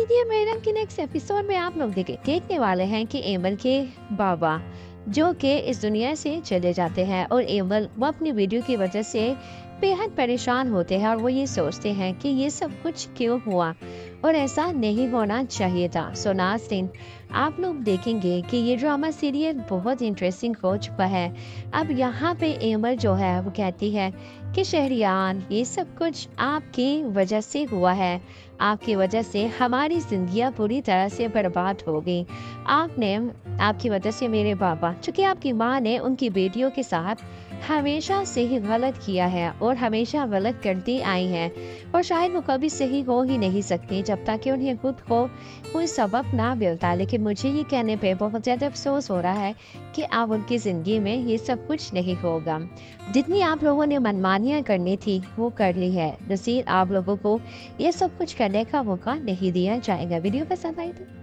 Serial madam के next episode में आप लोग देखे, देखने वाले हैं कि एमल के बाबा, जो कि इस दुनिया से चले जाते हैं और एमल वो अपनी वीडियो की वजह से बेहद परेशान होते हैं और वो ये सोचते हैं कि ये सब कुछ क्यों हुआ? और ऐसा नहीं होना चाहिए था। सोनाज नास्तिन आप लोग देखेंगे कि ये ड्रामा सीरियल बहुत इंटरेस्टिंग हो चुका है। अब यहाँ पे एमल जो है, वो कहती है कि शहरियान, ये सब कुछ आपकी वजह से हुआ है। आपकी वजह से हमारी जिंदगियाँ पूरी तरह से बर्बाद हो गई। आपने, आपकी वजह से मेरे बाबा, चूँकि आपकी माँ ने उनकी बेटियों के साथ हमेशा से ही गलत किया है और हमेशा गलत करती आई हैं और शायद वो कभी सही हो ही नहीं सकती जब तक कि उन्हें खुद को कोई सबक ना मिलता। लेकिन मुझे ये कहने पे बहुत ज़्यादा अफसोस हो रहा है कि अब उनकी ज़िंदगी में ये सब कुछ नहीं होगा। जितनी आप लोगों ने मनमानियाँ करनी थी, वो कर ली है। नसीर, आप लोगों को ये सब कुछ करने का मौका नहीं दिया जाएगा। वीडियो पसंद आई तो